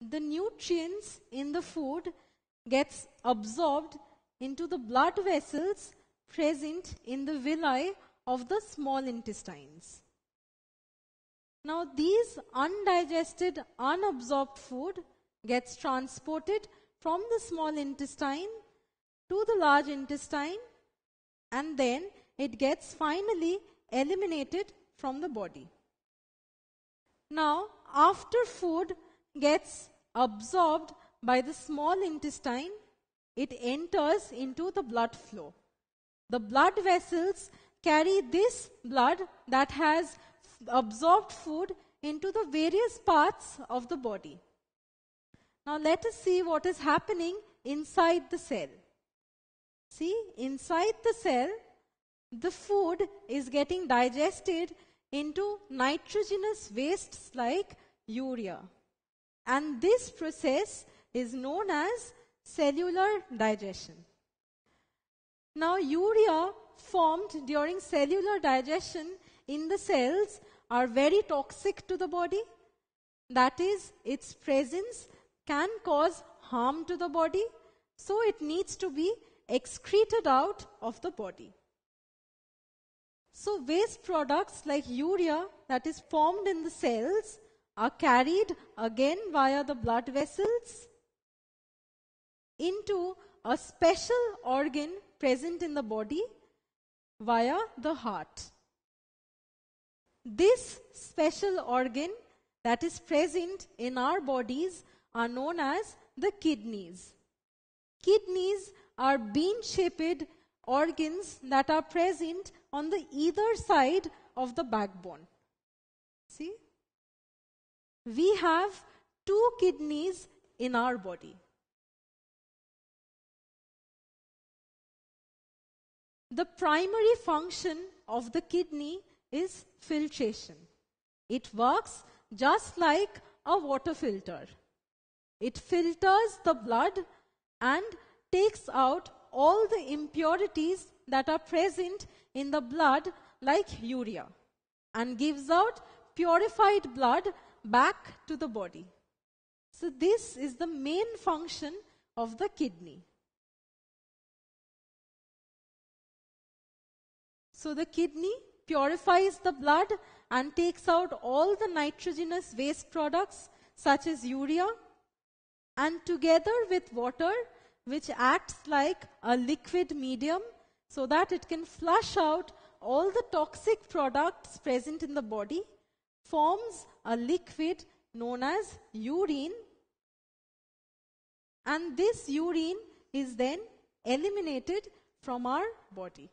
the nutrients in the food gets absorbed into the blood vessels present in the villi of the small intestines. Now these undigested, unabsorbed food gets transported from the small intestine to the large intestine and then it gets finally eliminated from the body. Now, after food gets absorbed by the small intestine, it enters into the blood flow. The blood vessels carry this blood that has absorbed food into the various parts of the body. Now let us see what is happening inside the cell. See, inside the cell, the food is getting digested into nitrogenous wastes like urea. And this process is known as cellular digestion. Now, urea formed during cellular digestion in the cells are very toxic to the body. That is, its presence can cause harm to the body, so it needs to be excreted out of the body. So, waste products like urea that is formed in the cells are carried again via the blood vessels into a special organ present in the body via the heart. This special organ that is present in our bodies are known as the kidneys. Kidneys are bean shaped organs that are present on the either side of the backbone. See? We have two kidneys in our body. The primary function of the kidney is filtration. It works just like a water filter. It filters the blood and takes out all the impurities that are present in the blood like urea and gives out purified blood back to the body. So this is the main function of the kidney. So the kidney purifies the blood and takes out all the nitrogenous waste products such as urea and together with water which acts like a liquid medium so that it can flush out all the toxic products present in the body, forms a liquid known as urine. And this urine is then eliminated from our body.